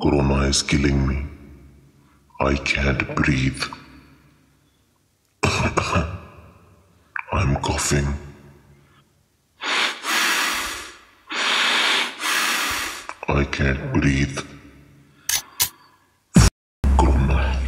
Corona is killing me. I can't breathe. I'm coughing. I can't breathe. Corona.